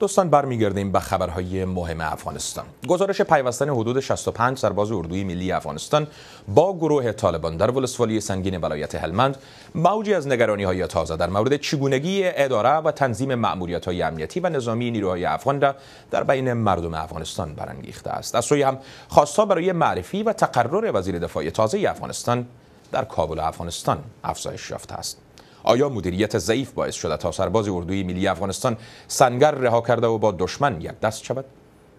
دوستان برمیگردیم به خبرهای مهم افغانستان. گزارش پیوستن حدود 65 سرباز اردوی ملی افغانستان با گروه طالبان در ولسوالی سنگین ولایت هلمند موجی از نگرانی های تازه در مورد چگونگی اداره و تنظیم مأموریت های امنیتی و نظامی نیروهای افغان را در بین مردم افغانستان برانگیخته است. از سوی هم خواستها برای معرفی و تقرر وزیر دفاع تازه افغانستان در کابل افغانستان افزایش یافته است. آیا مدیریت ضعیف باعث شده تا سرباز اردوی ملی افغانستان سنگر رها کرده و با دشمن یک دست شود؟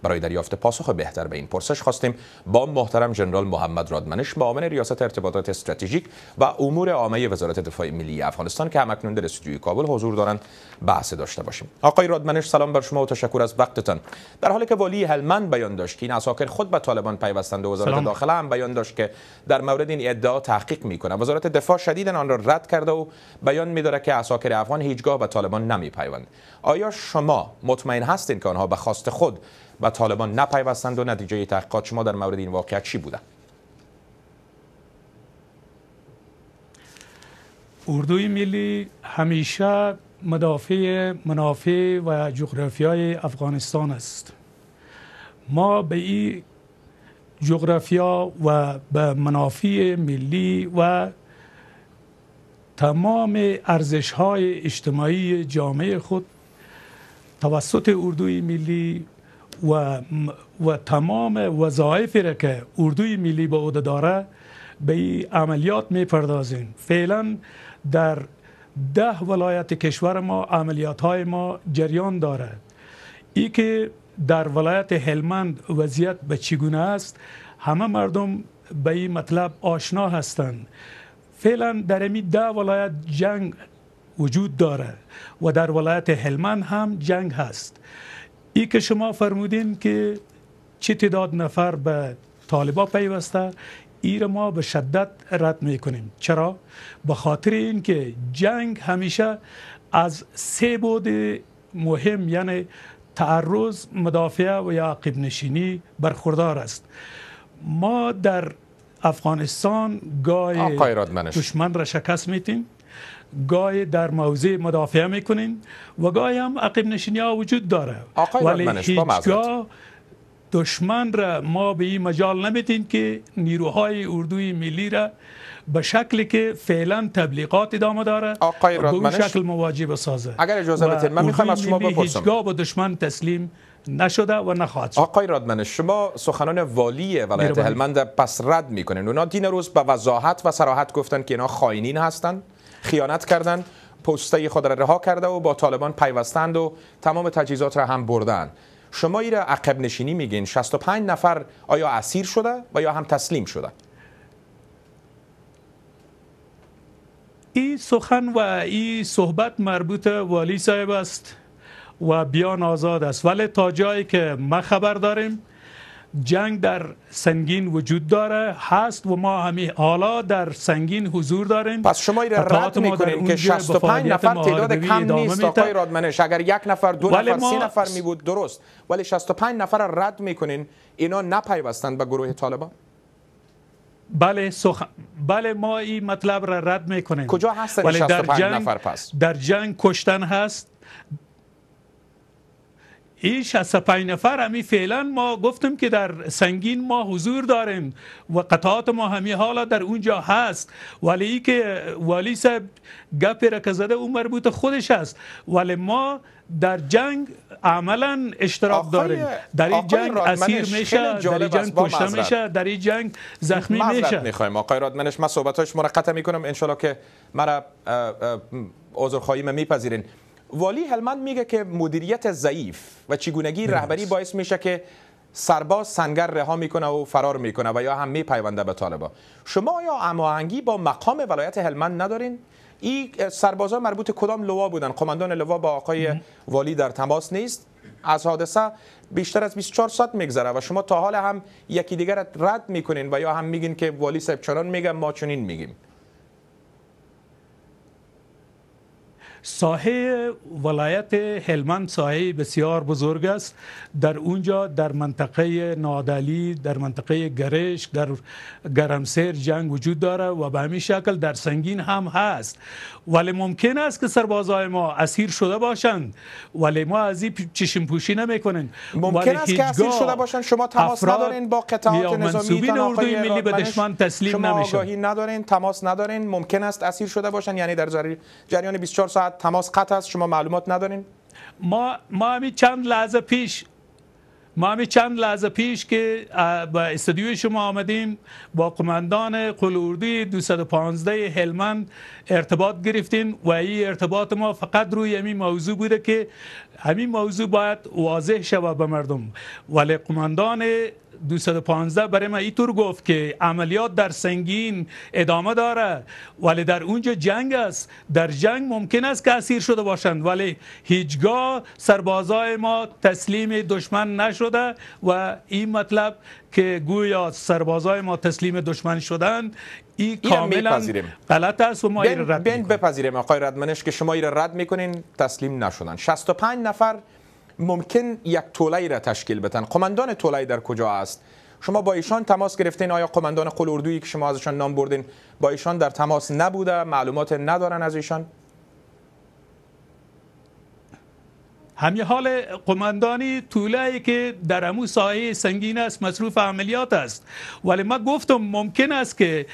برای دریافت پاسخ بهتر به این پرسش خواستیم. با محترم جنرال محمد رادمنش معاون ریاست ارتباطات استراتژیک و امور عامه وزارت دفاع ملی افغانستان که همکنون در استودیوی کابل حضور دارند بحث داشته باشیم. آقای رادمنش سلام بر شما و تشکر از وقتتان. در حالی که والی هلمند بیان داشت که این اساکر خود به طالبان پیوستند و وزارت داخله هم بیان داشت که در مورد این ادعا تحقیق می‌کنه وزارت دفاع شدیدا آن را رد کرده و بیان میداره که اساکر افغان هیچگاه به طالبان نمیپیوند. آیا شما مطمئن هستید که آنها به خواست خود و طالبان نپیوستند و نتیجه تحقیقات شما در مورد این واقعیت چی بوده؟ اردوی ملی همیشه مدافع منافع و جغرافیای افغانستان است ما به این جغرافیا و به منافع ملی و تمام ارزش های اجتماعی جامعه خود توسط اردوی ملی و, و تمام وظایفی را که اردوی ملی به عهده داره به عملیات می‌پردازیم. فعلا در ده ولایت کشور ما عملیات های ما جریان داره. ای که در ولایت هلمند وضعیت به چگونه است همه مردم به این مطلب آشنا هستند. فعلا در امی ده ولایت جنگ وجود داره و در ولایت هلمند هم جنگ هست. ای که شما فرمودین که چه تعداد نفر به طالبا پیوسته ای را ما به شدت رد می‌کنیم. چرا؟ به خاطر اینکه جنگ همیشه از سه بود مهم یعنی تعرض مدافع و یا عقب نشینی برخوردار است. ما در افغانستان گاه دشمن را شکست میتیم گاهی در موضع مدافعه می‌کنیم و گاهی هم عقب نشینی ها وجود داره. ولی هیچگاه دشمن را ما به این مجال نمیدیم که نیروهای اردوی ملی را به شکلی که فعلا تبلیغات ادامه داره آقای به اون شکل مواجه بسازه اگر اجازه بدید من می‌خوام از شما بپرسم. هیچگاه به دشمن تسلیم نشده و نخواهد شد. آقای رادمن شما سخنان والی ولایت هلمند پس رد می‌کنین. اونا دین روز به وضاحت و صراحت گفتن که اینا خائنین هستند خیانت کردن پسته خود را رها کرده و با طالبان پیوستند و تمام تجهیزات را هم بردن شما ای را عقب نشینی میگین 65 نفر آیا اسیر شده و یا هم تسلیم شده؟ این سخن و این صحبت مربوط والی صاحب است و بیان آزاد است. ولی تا جایی که ما خبر داریم جنگ در سنگین وجود داره هست و ما همین حالا در سنگین حضور داریم. پس شما رد می‌کنین که 65 نفر تعداد کم نیست آقای رادمنش. اگر یک نفر دو نفر ما... سی نفر می بود درست. ولی 65 نفر رد می‌کنین اینا نپیوستند به گروه طالبان؟ بله سخ... بله ما این مطلب را رد می‌کنیم. کجا هستن 65 نفر پس؟ در جنگ کشتن هست. این 65 نفر همی فعلا ما گفتیم که در سنگین ما حضور داریم و قطعات ما همی حالا در اونجا هست. ولی ای که والی صاحب گپی را که زده اون مربوط خودش است ولی ما در جنگ عملا اشتراک داریم. در این جنگ اسیر میشه در این جنگ کشته میشه در این جنگ زخمی میشه. می‌خوایم. آقای رادمنش من صحبتاش مرقطه می‌کنم. انشالله که مرا عذرخواهی میپذیرین. والی هلمند میگه که مدیریت ضعیف و چگونگی رهبری باعث میشه که سرباز سنگر رها می‌کنه و فرار می‌کنه و یا هم میپیونده به طالبا. شما یا هماهنگی با مقام ولایت هلمند ندارین؟ این سربازا مربوط کدام لوا بودن؟ قماندان لوا با آقای والی در تماس نیست. از حادثه بیشتر از 24 ساعت میگذره و شما تا حال هم یکی دیگر رد می‌کنین و یا هم میگین که والی صاحب چنان میگه ما چنین میگیم. ساحه ولایت هلمند ساحه بسیار بزرگ است. در اونجا در منطقه نادلی در منطقه گرش در گرمسیر جنگ وجود داره و به همین شکل در سنگین هم هست. ولی ممکن است که سربازای ما اسیر شده باشند. ولی ما از این چشم پوشی نمی ممکن است که اسیر شده باشند. شما تماس ندارین با قطعات نظامی اردوی ملی به دشمن تسلیم شما نمیشن. آگاهی ندارین تماس ندارین. ممکن است اسیر شده باشند. یعنی در جریان 24 ساعت تماس قطع است؟ شما معلومات ندارین؟ ما ما همین چند لحظه پیش ما همین چند لحظه پیش که به استودیوی شما آمدیم با قماندان قل اردوی 215 هلمند ارتباط گرفتیم و این ارتباط ما فقط روی همین موضوع بوده که همین موضوع باید واضح شود به مردم. ولی قماندان 215 برای ما اینطور گفت که عملیات در سنگین ادامه داره ولی در اونجا جنگ است. در جنگ ممکن است که اسیر شده باشند ولی هیچگاه سربازای ما تسلیم دشمن نشده و این مطلب که گویا سربازای ما تسلیم دشمن شدند این کاملا غلط است و ما این رد بین بپذیریم. آقای ردمنش که شما این رد می‌کنین تسلیم نشدن. 65 نفر ممکن یک طولای را تشکیل بدن. قماندان طولای در کجا است؟ شما با ایشان تماس گرفتین؟ آیا قماندان قل اردویی که شما ازشان نام بردین با ایشان در تماس نبوده؟ معلومات ندارن از ایشان؟ همین حال قماندانی طولایی که در امو سایه سنگین است مصروف عملیات است. ولی ما گفتم ممکن است که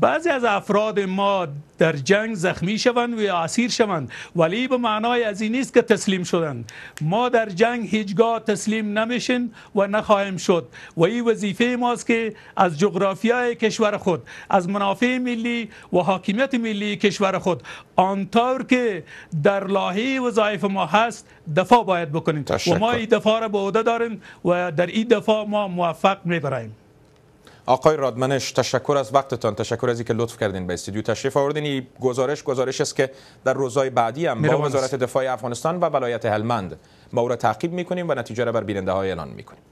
بعضی از افراد ما در جنگ زخمی شوند و اسیر شوند. ولی به معنای از این نیست که تسلیم شدند. ما در جنگ هیچگاه تسلیم نمیشن و نخواهیم شد. و این وظیفه ماست که از جغرافیای کشور خود از منافع ملی و حاکمیت ملی کشور خود. آنطور که در لاهی وظایف ما هست دفاع باید بکنیم و ما این دفاع را به عهده داریم و در این دفاع ما موفق می‌بریم. آقای رادمنش تشکر از وقتتان. تشکر از اینکه لطف کردین به استودیو تشریف آوردین. این گزارش گزارش است که در روزهای بعدی هم با وزارت دفاع افغانستان و ولایت هلمند ما او را تعقیب می‌کنیم و نتیجه را بر بیننده های اعلان می‌کنیم.